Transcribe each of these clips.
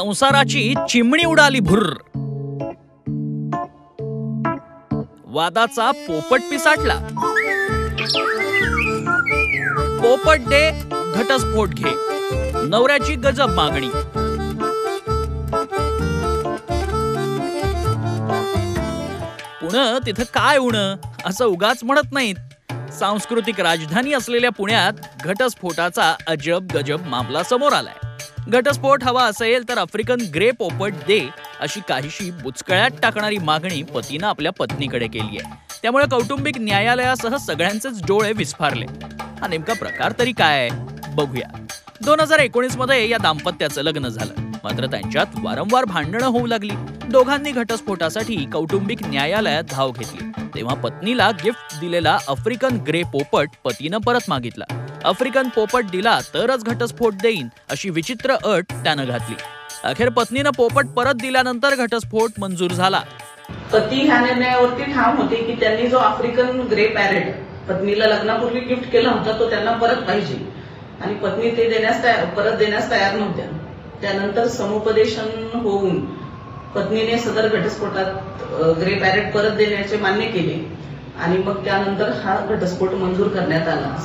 संसाराची चिमणी उडाली भुर्र. वादाचा पोपट पिसाटला. पोपट दे घटस्फोट घे. नवऱ्याची गजब मागणी. पुणं तिथं काय उण? असं उगाच म्हणत नाहीत. सांस्कृतिक राजधानी असलेल्या पुण्यात घटस्फोटाचा अजब गजब मामला समोर आलाय. घटस्फोट हवा असेल तर आफ्रिकन ग्रे पोपट दे अशी काहीशी बुचकळ्यात टाकणारी मागणी पतीनं आपल्या पत्नीकडे केली आहे. त्यामुळे कौटुंबिक न्यायालयासह सगळ्यांचेच डोळे विस्फारले. हा नेमका प्रकार तरी काय आहे? बघूया. दोन हजार एकोणीसमध्ये या दाम्पत्याचं लग्न झालं. मात्र त्यांच्यात वारंवार भांडणं होऊ लागली. दोघांनी घटस्फोटासाठी कौटुंबिक न्यायालयात धाव घेतली. तेव्हा पत्नीला गिफ्ट दिलेला आफ्रिकन ग्रे पोपट पतीनं परत मागितला. आफ्रिकन पोपट दिला तरच घटस्फोट देईन अशी विचित्र अट त्यानं घातली. अखेर पत्नीनं पोपट परत दिल्यानंतर घटस्फोट मंजूर झाला. पती ह्या निर्णयावरती ठाम होते की त्यांनी जो आफ्रिकन ग्रे पॅरेट पत्नीला लग्नापूर्वी गिफ्ट केला होता तो त्यांना परत पाहिजे. आणि पत्नी ते देण्यास तयार परत देण्यास तयार नव्हत्या. त्यानंतर समुपदेशन होऊन पत्नीने सदर घटस्फोटात ग्रे पॅरेट परत देण्याचे मान्य केले. आणि मग त्यानंतर हा घटस्फोट मंजूर करण्यात आला.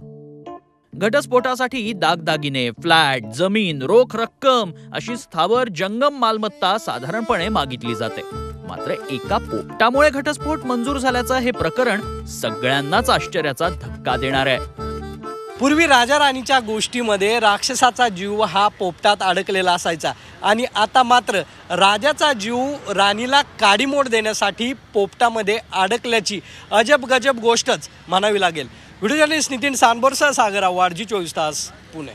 घटस्फोटासाठी दागदागिने फ्लॅट जमीन रोख रक्कम अशी स्थावर जंगम मालमत्ता साधारणपणे मागितली जाते. मात्र एका पोपटामुळे घटस्फोट मंजूर झाल्याचं हे प्रकरण सगळ्यांनाच आश्चर्याचा धक्का देणार आहे. पूर्वी राजा राणीच्या गोष्टीमध्ये राक्षसाचा जीव हा पोपटात अडकलेला असायचा आणि आता मात्र राजाचा जीव राणीला काडीमोड देण्यासाठी पोपटामध्ये अडकल्याची अजब गजब गोष्टच म्हणावी लागेल. व्हिडिओ जर्नलिस्ट नितीन सांबोरसह सागर आव्हाड जी चोवीस तास पुणे.